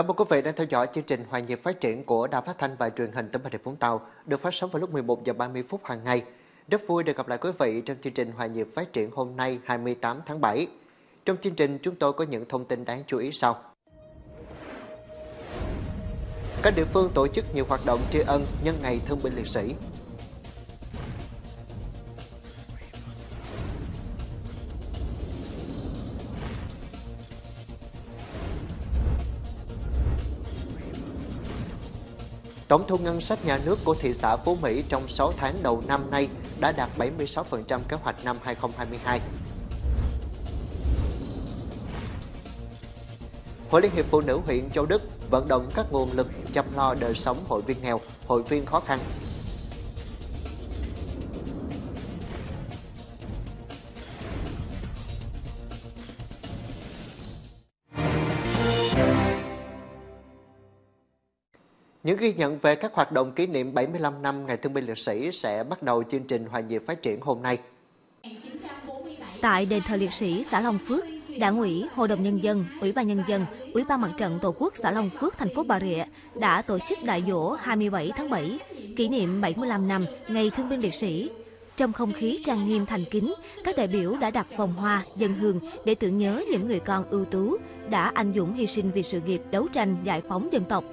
Cảm ơn quý vị đang theo dõi chương trình Hòa nhịp phát triển của Đài Phát thanh và Truyền hình tỉnh Bà Rịa Vũng Tàu được phát sóng vào lúc 11 giờ 30 phút hàng ngày. Rất vui được gặp lại quý vị trong chương trình Hòa nhịp phát triển hôm nay 28 tháng 7. Trong chương trình, chúng tôi có những thông tin đáng chú ý sau. Các địa phương tổ chức nhiều hoạt động tri ân nhân ngày thương binh liệt sĩ. Tổng thu ngân sách nhà nước của thị xã Phú Mỹ trong 6 tháng đầu năm nay đã đạt 76% kế hoạch năm 2022. Hội Liên hiệp Phụ nữ huyện Châu Đức vận động các nguồn lực chăm lo đời sống hội viên nghèo, hội viên khó khăn. Những ghi nhận về các hoạt động kỷ niệm 75 năm Ngày Thương binh Liệt sĩ sẽ bắt đầu chương trình Hòa nhịp phát triển hôm nay. Tại đền thờ liệt sĩ xã Long Phước, Đảng ủy, Hội đồng Nhân dân, Ủy ban Nhân dân, Ủy ban Mặt trận Tổ quốc xã Long Phước, thành phố Bà Rịa đã tổ chức đại dỗ 27 tháng 7, kỷ niệm 75 năm Ngày Thương binh Liệt sĩ. Trong không khí trang nghiêm thành kính, các đại biểu đã đặt vòng hoa, dân hương để tưởng nhớ những người con ưu tú đã anh dũng hy sinh vì sự nghiệp đấu tranh giải phóng dân tộc.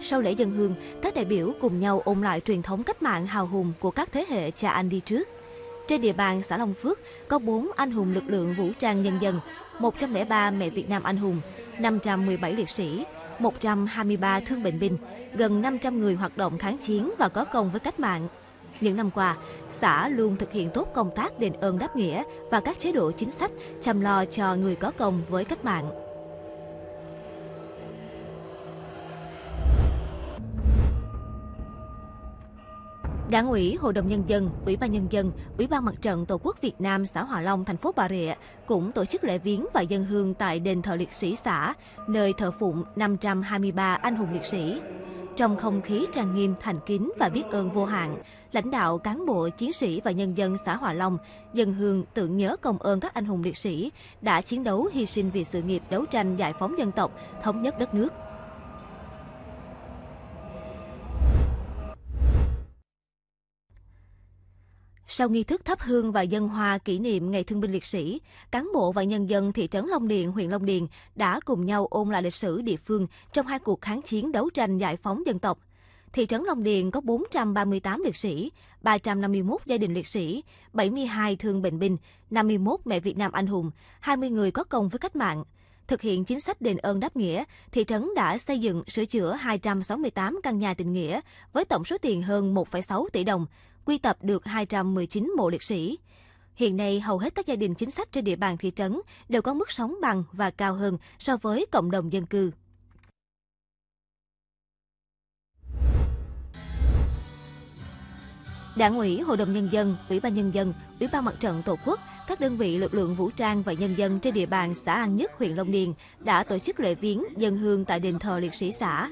Sau lễ dân hương, các đại biểu cùng nhau ôn lại truyền thống cách mạng hào hùng của các thế hệ cha anh đi trước. Trên địa bàn xã Long Phước có 4 anh hùng lực lượng vũ trang nhân dân, 103 mẹ Việt Nam anh hùng, 517 liệt sĩ, 123 thương bệnh binh, gần 500 người hoạt động kháng chiến và có công với cách mạng. Những năm qua, xã luôn thực hiện tốt công tác đền ơn đáp nghĩa và các chế độ chính sách chăm lo cho người có công với cách mạng. Đảng ủy, Hội đồng Nhân dân, Ủy ban Nhân dân, Ủy ban Mặt trận Tổ quốc Việt Nam xã Hòa Long, thành phố Bà Rịa cũng tổ chức lễ viếng và dân hương tại đền thờ liệt sĩ xã, nơi thờ phụng 523 anh hùng liệt sĩ. Trong không khí trang nghiêm, thành kính và biết ơn vô hạn, lãnh đạo, cán bộ, chiến sĩ và nhân dân xã Hòa Long dân hương tưởng nhớ công ơn các anh hùng liệt sĩ đã chiến đấu hy sinh vì sự nghiệp đấu tranh giải phóng dân tộc, thống nhất đất nước. Sau nghi thức thắp hương và dân hoa kỷ niệm Ngày Thương binh Liệt sĩ, cán bộ và nhân dân thị trấn Long Điền, huyện Long Điền đã cùng nhau ôn lại lịch sử địa phương trong hai cuộc kháng chiến đấu tranh giải phóng dân tộc. Thị trấn Long Điền có 438 liệt sĩ, 351 gia đình liệt sĩ, 72 thương bệnh binh, 51 mẹ Việt Nam anh hùng, 20 người có công với cách mạng. Thực hiện chính sách đền ơn đáp nghĩa, thị trấn đã xây dựng sửa chữa 268 căn nhà tình nghĩa với tổng số tiền hơn 1,6 tỷ đồng, quy tập được 219 mộ liệt sĩ. Hiện nay, hầu hết các gia đình chính sách trên địa bàn thị trấn đều có mức sống bằng và cao hơn so với cộng đồng dân cư. Đảng ủy, Hội đồng Nhân dân, Ủy ban Nhân dân, Ủy ban Mặt trận Tổ quốc, các đơn vị lực lượng vũ trang và nhân dân trên địa bàn xã An Nhất, huyện Long Điền đã tổ chức lễ viếng dân hương tại đền thờ liệt sĩ xã.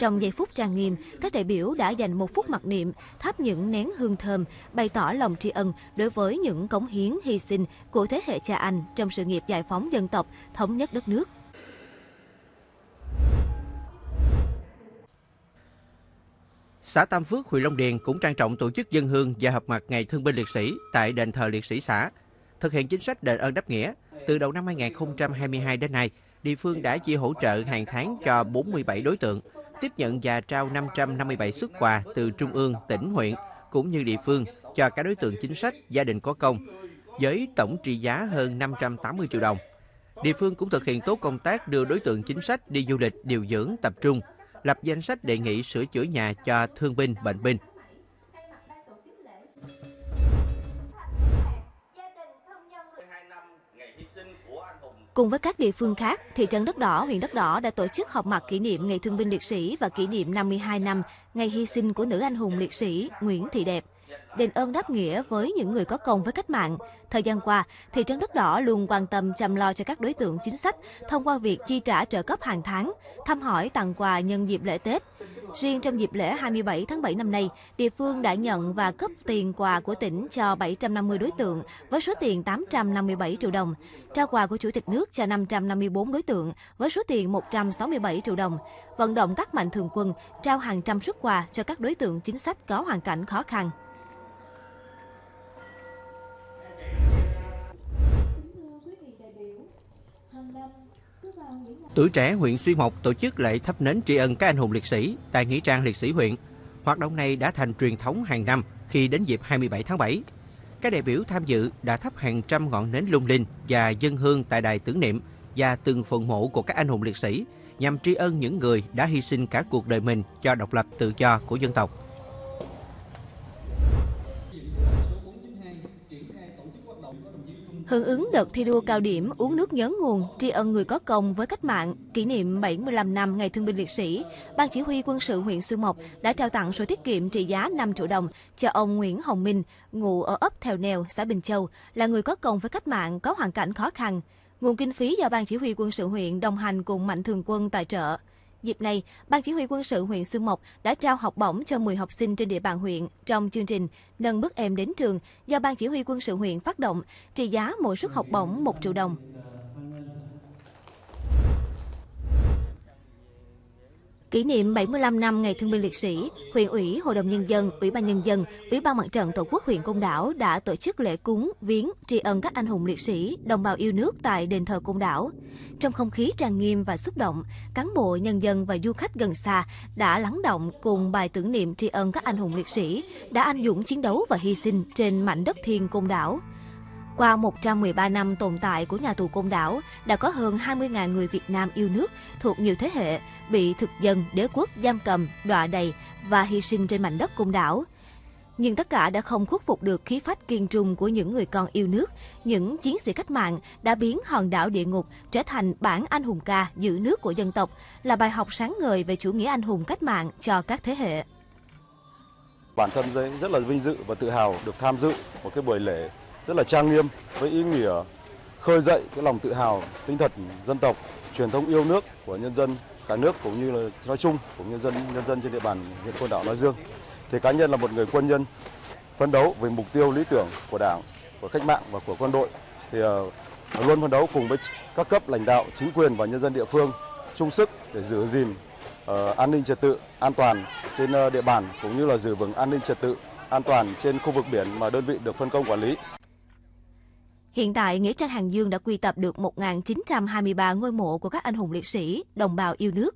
Trong giây phút trang nghiêm, các đại biểu đã dành một phút mặc niệm, thắp những nén hương thơm, bày tỏ lòng tri ân đối với những cống hiến hy sinh của thế hệ cha anh trong sự nghiệp giải phóng dân tộc, thống nhất đất nước. Xã Tam Phước, huyện Long Điền cũng trang trọng tổ chức dân hương và họp mặt Ngày Thương binh Liệt sĩ tại đền thờ liệt sĩ xã. Thực hiện chính sách đền ơn đáp nghĩa, từ đầu năm 2022 đến nay, địa phương đã chi hỗ trợ hàng tháng cho 47 đối tượng, tiếp nhận và trao 557 xuất quà từ trung ương, tỉnh, huyện cũng như địa phương cho các đối tượng chính sách, gia đình có công với tổng trị giá hơn 580 triệu đồng. Địa phương cũng thực hiện tốt công tác đưa đối tượng chính sách đi du lịch, điều dưỡng, tập trung, lập danh sách đề nghị sửa chữa nhà cho thương binh, bệnh binh. Cùng với các địa phương khác, thị trấn Đất Đỏ, huyện Đất Đỏ đã tổ chức họp mặt kỷ niệm Ngày Thương binh Liệt sĩ và kỷ niệm 52 năm ngày hy sinh của nữ anh hùng liệt sĩ Nguyễn Thị Đẹp. Đền ơn đáp nghĩa với những người có công với cách mạng. Thời gian qua, thị trấn Đất Đỏ luôn quan tâm chăm lo cho các đối tượng chính sách thông qua việc chi trả trợ cấp hàng tháng, thăm hỏi tặng quà nhân dịp lễ Tết. Riêng trong dịp lễ 27 tháng 7 năm nay, địa phương đã nhận và cấp tiền quà của tỉnh cho 750 đối tượng với số tiền 857 triệu đồng, trao quà của Chủ tịch nước cho 554 đối tượng với số tiền 167 triệu đồng, vận động các mạnh thường quân trao hàng trăm suất quà cho các đối tượng chính sách có hoàn cảnh khó khăn. Tuổi trẻ huyện Xuyên Mộc tổ chức lễ thắp nến tri ân các anh hùng liệt sĩ tại nghĩa trang liệt sĩ huyện. Hoạt động này đã thành truyền thống hàng năm khi đến dịp 27 tháng 7. Các đại biểu tham dự đã thắp hàng trăm ngọn nến lung linh và dân hương tại đài tưởng niệm và từng phần mộ của các anh hùng liệt sĩ nhằm tri ân những người đã hy sinh cả cuộc đời mình cho độc lập tự do của dân tộc. Hưởng ứng đợt thi đua cao điểm uống nước nhớ nguồn, tri ân người có công với cách mạng, kỷ niệm 75 năm Ngày Thương binh Liệt sĩ, Ban Chỉ huy quân sự huyện Xuyên Mộc đã trao tặng sổ tiết kiệm trị giá 5 triệu đồng cho ông Nguyễn Hồng Minh, ngụ ở ấp Thèo Nèo, xã Bình Châu, là người có công với cách mạng có hoàn cảnh khó khăn. Nguồn kinh phí do Ban Chỉ huy quân sự huyện đồng hành cùng Mạnh thường quân tài trợ. Dịp này, Ban Chỉ huy quân sự huyện Xuyên Mộc đã trao học bổng cho 10 học sinh trên địa bàn huyện trong chương trình Nâng bước em đến trường do Ban Chỉ huy quân sự huyện phát động, trị giá mỗi suất học bổng 1 triệu đồng. Kỷ niệm 75 năm Ngày Thương binh Liệt sĩ, huyện ủy, Hội đồng Nhân dân, Ủy ban Nhân dân, Ủy ban Mặt trận Tổ quốc huyện Côn Đảo đã tổ chức lễ cúng, viếng, tri ân các anh hùng liệt sĩ, đồng bào yêu nước tại đền thờ Côn Đảo. Trong không khí trang nghiêm và xúc động, cán bộ, nhân dân và du khách gần xa đã lắng động cùng bài tưởng niệm tri ân các anh hùng liệt sĩ đã anh dũng chiến đấu và hy sinh trên mảnh đất thiên Côn Đảo. Qua 113 năm tồn tại của nhà tù Côn Đảo, đã có hơn 20.000 người Việt Nam yêu nước thuộc nhiều thế hệ bị thực dân, đế quốc giam cầm, đọa đầy và hy sinh trên mảnh đất Côn Đảo. Nhưng tất cả đã không khuất phục được khí phách kiên trung của những người con yêu nước, những chiến sĩ cách mạng đã biến hòn đảo địa ngục trở thành bản anh hùng ca giữ nước của dân tộc, là bài học sáng ngời về chủ nghĩa anh hùng cách mạng cho các thế hệ. Bản thân rất là vinh dự và tự hào được tham dự một cái buổi lễ rất là trang nghiêm với ý nghĩa khơi dậy cái lòng tự hào, tinh thần dân tộc, truyền thống yêu nước của nhân dân cả nước cũng như là nói chung của nhân dân nhân dân trên địa bàn huyện Côn Đảo nói riêng. Thì cá nhân là một người quân nhân phấn đấu với mục tiêu lý tưởng của Đảng, của cách mạng và của quân đội thì uh, luôn phấn đấu cùng với các cấp lãnh đạo, chính quyền và nhân dân địa phương chung sức để giữ gìn uh, an ninh trật tự, an toàn trên uh, địa bàn cũng như là giữ vững an ninh trật tự, an toàn trên khu vực biển mà đơn vị được phân công quản lý. Hiện tại, Nghĩa trang Hàng Dương đã quy tập được 1.923 ngôi mộ của các anh hùng liệt sĩ, đồng bào yêu nước.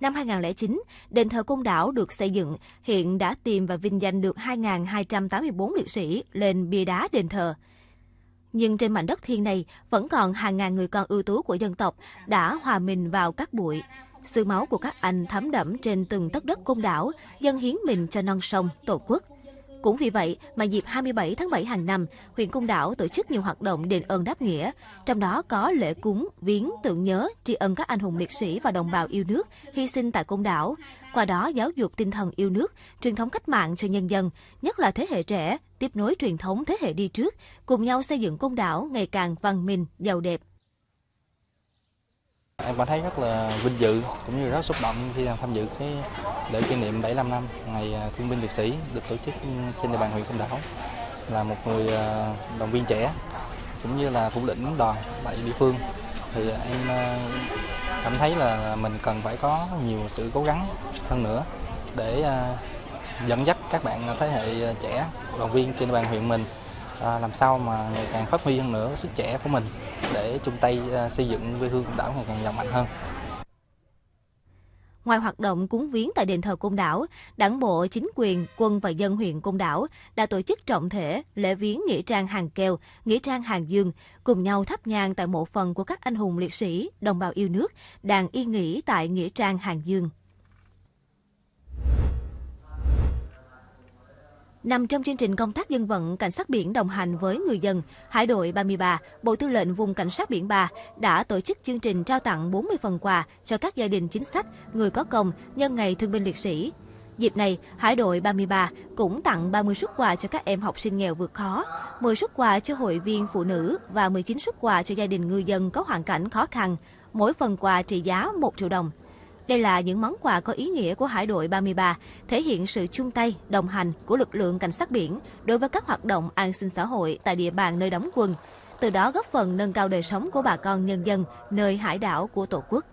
Năm 2009, đền thờ Côn Đảo được xây dựng, hiện đã tìm và vinh danh được 2.284 liệt sĩ lên bia đá đền thờ. Nhưng trên mảnh đất thiên này vẫn còn hàng ngàn người con ưu tú của dân tộc đã hòa mình vào các bụi. sư máu của các anh thấm đẫm trên từng tấc đất Côn Đảo, dân hiến mình cho non sông, tổ quốc. Cũng vì vậy mà dịp 27 tháng 7 hàng năm, huyện Côn Đảo tổ chức nhiều hoạt động đền ơn đáp nghĩa, trong đó có lễ cúng, viếng, tưởng nhớ, tri ân các anh hùng liệt sĩ và đồng bào yêu nước hy sinh tại Côn Đảo. Qua đó giáo dục tinh thần yêu nước, truyền thống cách mạng cho nhân dân, nhất là thế hệ trẻ, tiếp nối truyền thống thế hệ đi trước, cùng nhau xây dựng Côn Đảo ngày càng văn minh, giàu đẹp. Em cảm thấy rất là vinh dự cũng như rất xúc động khi tham dự cái lễ kỷ niệm 75 năm ngày à, thương binh liệt sĩ được tổ chức trên địa bàn huyện Côn Đảo. Là một người à, đồng viên trẻ cũng như là thủ lĩnh đoàn tại địa phương thì em à, cảm thấy là mình cần phải có nhiều sự cố gắng hơn nữa để à, dẫn dắt các bạn thế hệ trẻ đoàn viên trên địa bàn huyện mình à, làm sao mà ngày càng phát huy hơn nữa sức trẻ của mình để chung tay à, xây dựng quê hương côn đảo ngày càng giàu mạnh hơn. Ngoài hoạt động cúng viếng tại đền thờ Côn Đảo, Đảng bộ, chính quyền, quân và dân huyện Côn Đảo đã tổ chức trọng thể lễ viếng nghĩa trang Hàng kèo, nghĩa trang Hàng Dương, cùng nhau thắp nhang tại mộ phần của các anh hùng liệt sĩ, đồng bào yêu nước đang yên nghỉ tại nghĩa trang Hàng Dương. Nằm trong chương trình công tác dân vận, Cảnh sát biển đồng hành với người dân, Hải đội 33, Bộ Tư lệnh Vùng Cảnh sát biển 3 đã tổ chức chương trình trao tặng 40 phần quà cho các gia đình chính sách, người có công nhân ngày thương binh liệt sĩ. Dịp này, Hải đội 33 cũng tặng 30 suất quà cho các em học sinh nghèo vượt khó, 10 suất quà cho hội viên phụ nữ và 19 suất quà cho gia đình ngư dân có hoàn cảnh khó khăn, mỗi phần quà trị giá 1 triệu đồng. Đây là những món quà có ý nghĩa của Hải đội 33, thể hiện sự chung tay, đồng hành của lực lượng cảnh sát biển đối với các hoạt động an sinh xã hội tại địa bàn nơi đóng quân, từ đó góp phần nâng cao đời sống của bà con nhân dân nơi hải đảo của Tổ quốc.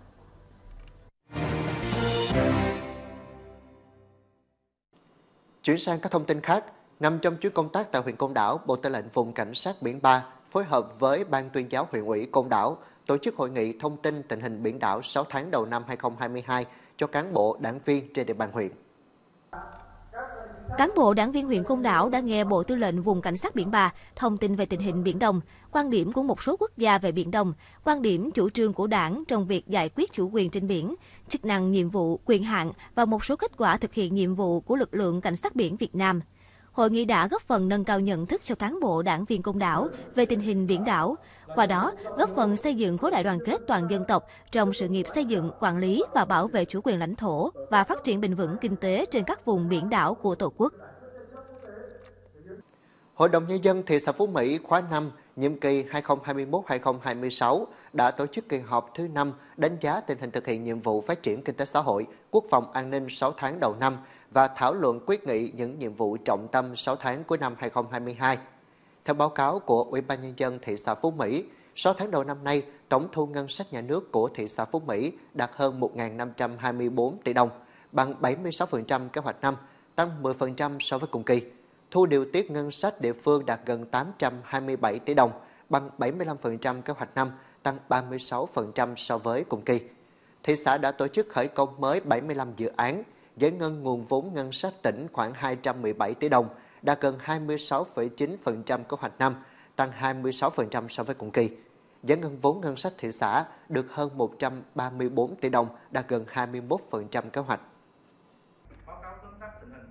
Chuyển sang các thông tin khác, nằm trong chuyến công tác tại huyện Côn Đảo, Bộ Tư lệnh Vùng Cảnh sát Biển 3 phối hợp với Ban tuyên giáo huyện ủy Côn Đảo tổ chức hội nghị thông tin tình hình biển đảo 6 tháng đầu năm 2022 cho cán bộ, đảng viên trên địa bàn huyện. Cán bộ đảng viên huyện Côn Đảo đã nghe Bộ Tư lệnh Vùng Cảnh sát Biển 3 thông tin về tình hình Biển Đông, quan điểm của một số quốc gia về Biển Đông, quan điểm chủ trương của đảng trong việc giải quyết chủ quyền trên biển, chức năng nhiệm vụ, quyền hạn và một số kết quả thực hiện nhiệm vụ của lực lượng Cảnh sát biển Việt Nam. Hội nghị đã góp phần nâng cao nhận thức cho cán bộ đảng viên công đảo về tình hình biển đảo, qua đó góp phần xây dựng khối đại đoàn kết toàn dân tộc trong sự nghiệp xây dựng, quản lý và bảo vệ chủ quyền lãnh thổ và phát triển bền vững kinh tế trên các vùng biển đảo của Tổ quốc. Hội đồng Nhân dân thị xã Phú Mỹ khóa 5, nhiệm kỳ 2021-2026 đã tổ chức kỳ họp thứ 5 đánh giá tình hình thực hiện nhiệm vụ phát triển kinh tế xã hội, quốc phòng an ninh 6 tháng đầu năm và thảo luận quyết nghị những nhiệm vụ trọng tâm 6 tháng cuối năm 2022. Theo báo cáo của Ủy ban Nhân dân thị xã Phú Mỹ, 6 tháng đầu năm nay, tổng thu ngân sách nhà nước của thị xã Phú Mỹ đạt hơn 1.524 tỷ đồng, bằng 76% kế hoạch năm, tăng 10% so với cùng kỳ. Thu điều tiết ngân sách địa phương đạt gần 827 tỷ đồng, bằng 75% kế hoạch năm, tăng 36% so với cùng kỳ. Thị xã đã tổ chức khởi công mới 75 dự án, giải ngân nguồn vốn ngân sách tỉnh khoảng 217 tỷ đồng, đạt gần 26,9% kế hoạch năm, tăng 26% so với cùng kỳ. Giải ngân vốn ngân sách thị xã được hơn 134 tỷ đồng, đạt gần 21% kế hoạch.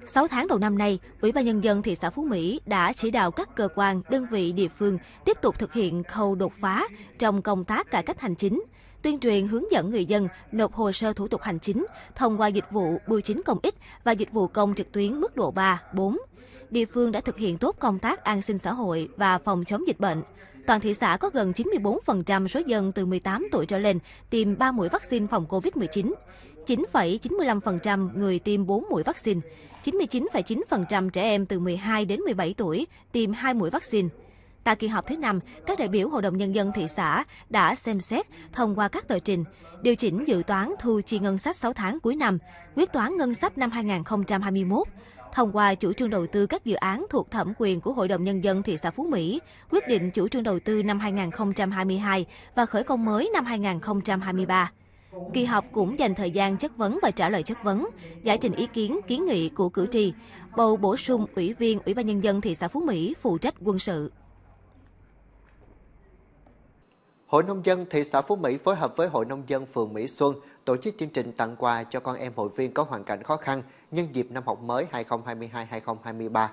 6 tháng đầu năm nay, Ủy ban Nhân dân thị xã Phú Mỹ đã chỉ đạo các cơ quan, đơn vị địa phương tiếp tục thực hiện khâu đột phá trong công tác cải cách hành chính, tuyên truyền hướng dẫn người dân nộp hồ sơ thủ tục hành chính thông qua dịch vụ bưu chính công ích và dịch vụ công trực tuyến mức độ 3, 4. Địa phương đã thực hiện tốt công tác an sinh xã hội và phòng chống dịch bệnh. Toàn thị xã có gần 94% số dân từ 18 tuổi trở lên tiêm 3 mũi vaccine phòng COVID-19. 9,95% người tiêm 4 mũi vaccine, 99,9% trẻ em từ 12 đến 17 tuổi tiêm 2 mũi vaccine. Tại kỳ họp thứ 5, các đại biểu Hội đồng Nhân dân thị xã đã xem xét thông qua các tờ trình, điều chỉnh dự toán thu chi ngân sách 6 tháng cuối năm, quyết toán ngân sách năm 2021, thông qua chủ trương đầu tư các dự án thuộc thẩm quyền của Hội đồng Nhân dân thị xã Phú Mỹ, quyết định chủ trương đầu tư năm 2022 và khởi công mới năm 2023. Kỳ họp cũng dành thời gian chất vấn và trả lời chất vấn, giải trình ý kiến, kiến nghị của cử tri, bầu bổ sung Ủy viên Ủy ban Nhân dân thị xã Phú Mỹ phụ trách quân sự. Hội Nông dân thị xã Phú Mỹ phối hợp với Hội Nông dân phường Mỹ Xuân tổ chức chương trình tặng quà cho con em hội viên có hoàn cảnh khó khăn nhân dịp năm học mới 2022-2023.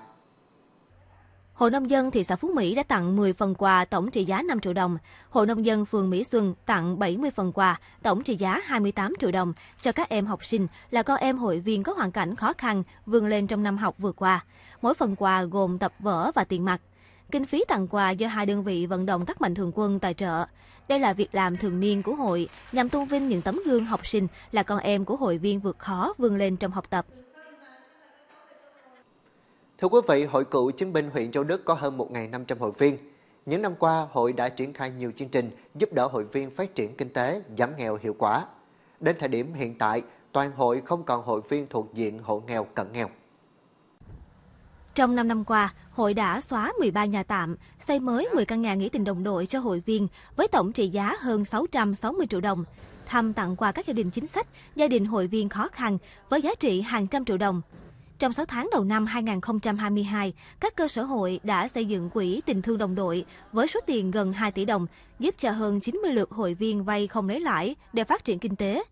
Hội Nông dân thị xã Phú Mỹ đã tặng 10 phần quà tổng trị giá 5 triệu đồng. Hội Nông dân phường Mỹ Xuân tặng 70 phần quà tổng trị giá 28 triệu đồng cho các em học sinh là con em hội viên có hoàn cảnh khó khăn vươn lên trong năm học vừa qua. Mỗi phần quà gồm tập vở và tiền mặt. Kinh phí tặng quà do hai đơn vị vận động các mạnh thường quân tài trợ. Đây là việc làm thường niên của hội nhằm tôn vinh những tấm gương học sinh là con em của hội viên vượt khó vươn lên trong học tập. Thưa quý vị, Hội cựu chiến binh huyện Châu Đức có hơn 1.500 hội viên. Những năm qua, hội đã triển khai nhiều chương trình giúp đỡ hội viên phát triển kinh tế, giảm nghèo hiệu quả. Đến thời điểm hiện tại, toàn hội không còn hội viên thuộc diện hộ nghèo cận nghèo. Trong 5 năm qua, hội đã xóa 13 nhà tạm, xây mới 10 căn nhà nghỉ tình đồng đội cho hội viên với tổng trị giá hơn 660 triệu đồng. Thăm tặng quà các gia đình chính sách, gia đình hội viên khó khăn với giá trị hàng trăm triệu đồng. Trong 6 tháng đầu năm 2022, các cơ sở hội đã xây dựng quỹ tình thương đồng đội với số tiền gần 2 tỷ đồng, giúp cho hơn 90 lượt hội viên vay không lấy lãi để phát triển kinh tế.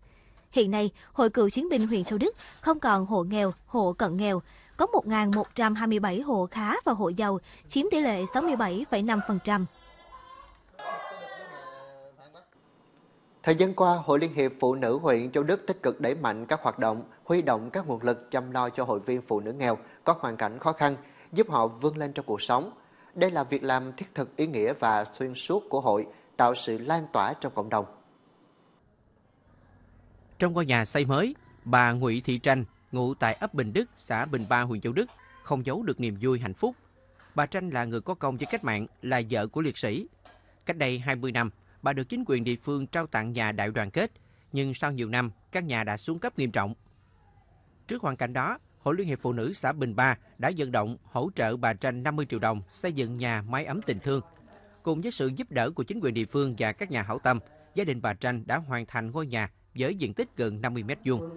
Hiện nay, Hội cựu chiến binh huyện Châu Đức không còn hộ nghèo, hộ cận nghèo, có 1.127 hộ khá và hộ giàu, chiếm tỷ lệ 67,5%. Thời gian qua, Hội Liên hiệp Phụ nữ huyện Châu Đức tích cực đẩy mạnh các hoạt động, huy động các nguồn lực chăm lo cho hội viên phụ nữ nghèo có hoàn cảnh khó khăn, giúp họ vươn lên trong cuộc sống. Đây là việc làm thiết thực ý nghĩa và xuyên suốt của hội, tạo sự lan tỏa trong cộng đồng. Trong ngôi nhà xây mới, bà Ngụy Thị Tranh, ngụ tại ấp Bình Đức, xã Bình Ba, huyện Châu Đức, không giấu được niềm vui hạnh phúc. Bà Tranh là người có công với cách mạng, là vợ của liệt sĩ. Cách đây 20 năm, bà được chính quyền địa phương trao tặng nhà đại đoàn kết, nhưng sau nhiều năm, căn nhà đã xuống cấp nghiêm trọng. Trước hoàn cảnh đó, Hội Liên hiệp Phụ nữ xã Bình Ba đã vận động hỗ trợ bà Tranh 50 triệu đồng xây dựng nhà mái ấm tình thương. Cùng với sự giúp đỡ của chính quyền địa phương và các nhà hảo tâm, gia đình bà Tranh đã hoàn thành ngôi nhà với diện tích gần 50 mét vuông.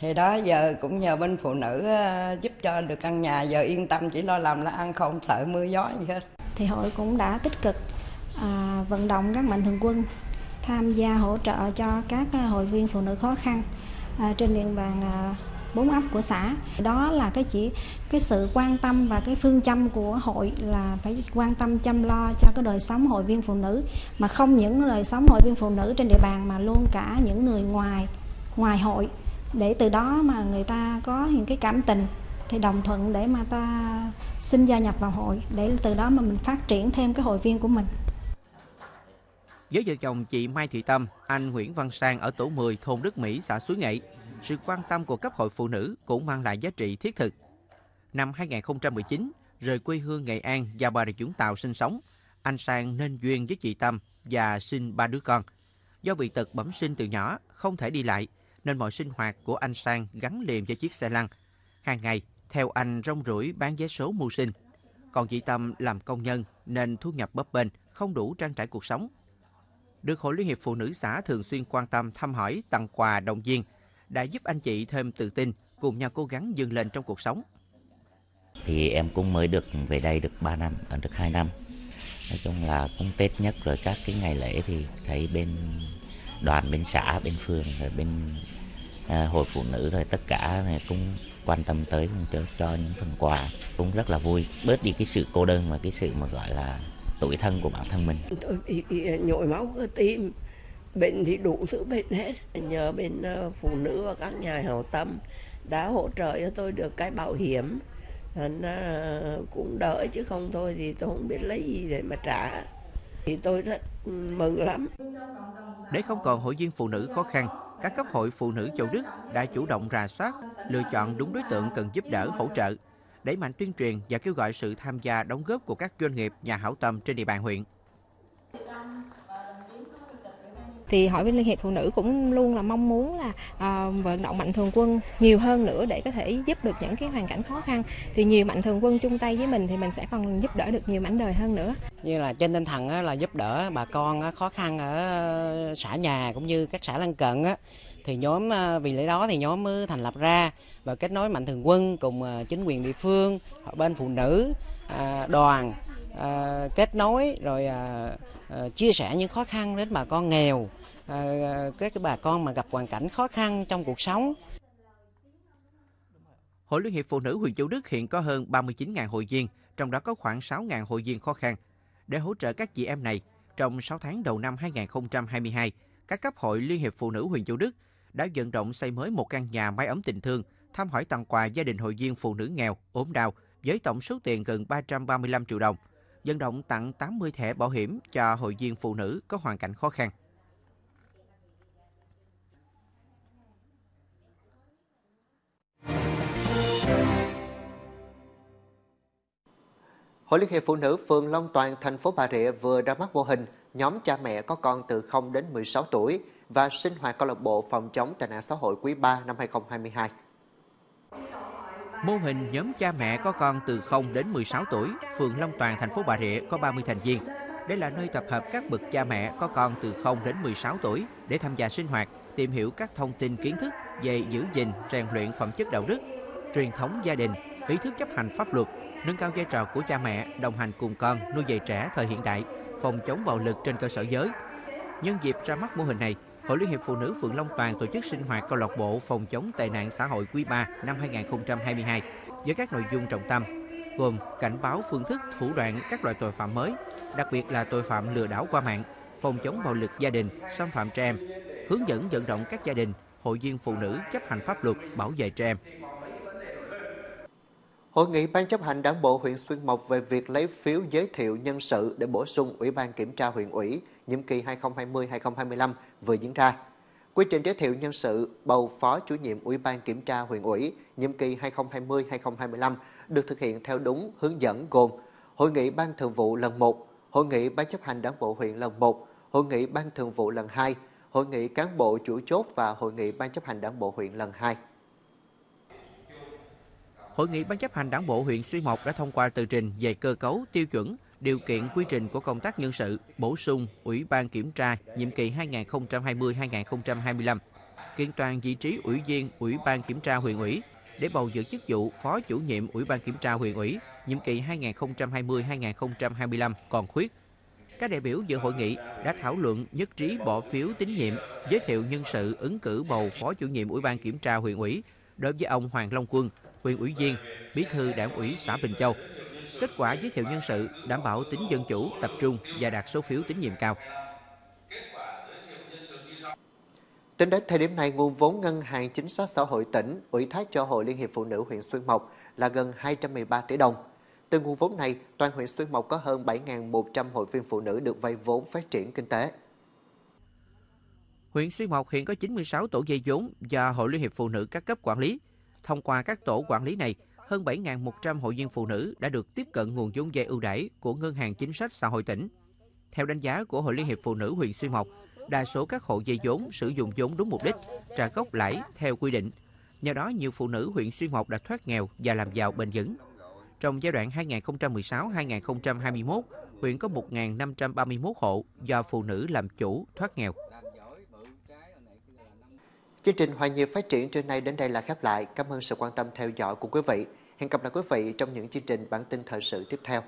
Thì đó giờ cũng nhờ bên phụ nữ ờ, giúp cho được căn nhà, giờ yên tâm chỉ lo làm là ăn không sợ mưa gió gì hết. Thì hội cũng đã tích cực à, vận động các mạnh thường quân tham gia hỗ trợ cho các ờ, hội viên phụ nữ khó khăn à, trên địa bàn à, bốn ấp của xã đó là cái chỉ cái sự quan tâm và cái phương châm của hội là phải quan tâm chăm lo cho cái đời sống hội viên phụ nữ mà không những đời sống hội viên phụ nữ trên địa bàn mà luôn cả những người ngoài ngoài hội để từ đó mà người ta có những cái cảm tình thì đồng thuận để mà ta xin gia nhập vào hội để từ đó mà mình phát triển thêm cái hội viên của mình với vợ chồng chị Mai Thị Tâm, anh Nguyễn Văn Sang ở tổ 10 thôn Đức Mỹ, xã Suối Nghệ, sự quan tâm của cấp hội phụ nữ cũng mang lại giá trị thiết thực. Năm 2019, rời quê hương Nghệ An và Bà Rịa Vũng Tàu sinh sống, anh Sang nên duyên với chị Tâm và sinh ba đứa con. Do bị tật bẩm sinh từ nhỏ, không thể đi lại, nên mọi sinh hoạt của anh Sang gắn liền với chiếc xe lăn. Hàng ngày, theo anh rong rủi bán vé số mưu sinh. Còn chị Tâm làm công nhân nên thu nhập bấp bênh, không đủ trang trải cuộc sống được Hội Liên hiệp Phụ nữ xã thường xuyên quan tâm thăm hỏi, tặng quà, động viên, đã giúp anh chị thêm tự tin, cùng nhau cố gắng dừng lên trong cuộc sống. Thì em cũng mới được về đây được 3 năm, được 2 năm. Nói chung là cũng Tết nhất rồi các cái ngày lễ thì thấy bên đoàn, bên xã, bên phường, rồi bên À, hội phụ nữ rồi tất cả này cũng quan tâm tới cho, cho những phần quà cũng rất là vui bớt đi cái sự cô đơn và cái sự mà gọi là tuổi thân của bản thân mình. Tôi bị, bị nhồi máu cơ tim, bệnh thì đủ thứ bệnh hết. Nhờ bên ờ, phụ nữ và các nhà hảo tâm đã hỗ trợ cho tôi được cái bảo hiểm. Thành ờ, cũng đỡ chứ không thôi thì tôi không biết lấy gì để mà trả. Thì tôi rất mừng lắm. Để không còn hội viên phụ nữ khó khăn, các cấp hội phụ nữ Châu Đức đã chủ động rà soát, lựa chọn đúng đối tượng cần giúp đỡ hỗ trợ đẩy mạnh tuyên truyền và kêu gọi sự tham gia đóng góp của các doanh nghiệp, nhà hảo tâm trên địa bàn huyện thì hội viên liên hiệp phụ nữ cũng luôn là mong muốn là à, vận động mạnh thường quân nhiều hơn nữa để có thể giúp được những cái hoàn cảnh khó khăn. Thì nhiều mạnh thường quân chung tay với mình thì mình sẽ còn giúp đỡ được nhiều mảnh đời hơn nữa. Như là trên tinh thần là giúp đỡ bà con khó khăn ở ờ, xã nhà cũng như các xã lân cận thì nhóm ờ, vì lẽ đó thì nhóm mới thành lập ra và kết nối mạnh thường quân cùng chính quyền địa phương bên phụ nữ đoàn kết nối rồi chia sẻ những khó khăn đến bà con nghèo. Ờ, các bà con mà gặp hoàn cảnh khó khăn trong cuộc sống Hội Liên hiệp Phụ nữ huyện Châu Đức hiện có hơn 39.000 hội viên, trong đó có khoảng 6.000 hội viên khó khăn. Để hỗ trợ các chị em này, trong 6 tháng đầu năm 2022, các cấp hội Liên hiệp Phụ nữ huyện Châu Đức đã vận động xây mới một căn nhà mái ấm tình thương, thăm hỏi tặng quà gia đình hội viên phụ nữ nghèo, ốm đau với tổng số tiền gần 335 triệu đồng, vận động tặng 80 thẻ bảo hiểm cho hội viên phụ nữ có hoàn cảnh khó khăn. Hội Liên hiệp Phụ nữ phường Long Toàn, thành phố Bà Rịa vừa ra mắt mô hình nhóm cha mẹ có con từ 0 đến 16 tuổi và sinh hoạt câu lạc bộ phòng chống tệ nạn xã hội quý 3 năm 2022. Mô hình nhóm cha mẹ có con từ 0 đến 16 tuổi, phường Long Toàn, thành phố Bà Rịa có 30 thành viên. Đây là nơi tập hợp các bậc cha mẹ có con từ 0 đến 16 tuổi để tham gia sinh hoạt, tìm hiểu các thông tin kiến thức về giữ gìn, rèn luyện phẩm chất đạo đức, truyền thống gia đình, ý thức chấp hành pháp luật, nâng cao vai trò của cha mẹ đồng hành cùng con nuôi dạy trẻ thời hiện đại, phòng chống bạo lực trên cơ sở giới. Nhân dịp ra mắt mô hình này, Hội Liên hiệp Phụ nữ phường Long Toàn tổ chức sinh hoạt câu lạc bộ phòng chống tệ nạn xã hội quý 3 năm 2022 với các nội dung trọng tâm gồm cảnh báo phương thức, thủ đoạn các loại tội phạm mới, đặc biệt là tội phạm lừa đảo qua mạng, phòng chống bạo lực gia đình, xâm phạm trẻ em, hướng dẫn vận động các gia đình, hội viên phụ nữ chấp hành pháp luật bảo vệ trẻ em. Hội nghị Ban chấp hành Đảng bộ huyện Xuyên Mộc về việc lấy phiếu giới thiệu nhân sự để bổ sung Ủy ban Kiểm tra huyện ủy nhiệm kỳ 2020-2025 vừa diễn ra. Quy trình giới thiệu nhân sự bầu phó chủ nhiệm Ủy ban Kiểm tra huyện ủy nhiệm kỳ 2020-2025 được thực hiện theo đúng hướng dẫn gồm Hội nghị Ban Thường vụ lần 1, Hội nghị Ban chấp hành Đảng bộ huyện lần 1, Hội nghị Ban Thường vụ lần 2, Hội nghị cán bộ chủ chốt và Hội nghị Ban chấp hành Đảng bộ huyện lần 2. Hội nghị Ban chấp hành Đảng bộ huyện Suy Mộc đã thông qua tờ trình về cơ cấu, tiêu chuẩn, điều kiện quy trình của công tác nhân sự, bổ sung Ủy ban kiểm tra nhiệm kỳ 2020-2025, kiện toàn vị trí ủy viên Ủy ban kiểm tra huyện ủy để bầu giữ chức vụ Phó chủ nhiệm Ủy ban kiểm tra huyện ủy nhiệm kỳ 2020-2025 còn khuyết. Các đại biểu dự hội nghị đã thảo luận nhất trí bỏ phiếu tín nhiệm, giới thiệu nhân sự ứng cử bầu Phó chủ nhiệm Ủy ban kiểm tra huyện ủy đối với ông Hoàng Long Quân, huyện ủy viên, bí thư đảng ủy xã Bình Châu. Kết quả giới thiệu nhân sự đảm bảo tính dân chủ, tập trung và đạt số phiếu tín nhiệm cao. Tính đến thời điểm này, nguồn vốn Ngân hàng Chính sách Xã hội tỉnh ủy thác cho Hội Liên hiệp Phụ nữ huyện Xuyên Mộc là gần 213 tỷ đồng. Từ nguồn vốn này, toàn huyện Xuyên Mộc có hơn 7.100 hội viên phụ nữ được vay vốn phát triển kinh tế. Huyện Xuyên Mộc hiện có 96 tổ dây vốn do Hội Liên hiệp Phụ nữ các cấp quản lý. Thông qua các tổ quản lý này, hơn 7.100 hội viên phụ nữ đã được tiếp cận nguồn vốn vay ưu đãi của Ngân hàng Chính sách Xã hội tỉnh. Theo đánh giá của Hội Liên hiệp Phụ nữ huyện Xuyên Mộc, đa số các hộ dây vốn sử dụng vốn đúng mục đích, trả gốc lãi theo quy định. Nhờ đó, nhiều phụ nữ huyện Xuyên Mộc đã thoát nghèo và làm giàu bền vững. Trong giai đoạn 2016-2021, huyện có 1.531 hộ do phụ nữ làm chủ thoát nghèo. Chương trình Hòa Nhiệt phát triển trưa nay đến đây là khép lại. Cảm ơn sự quan tâm theo dõi của quý vị. Hẹn gặp lại quý vị trong những chương trình bản tin thời sự tiếp theo.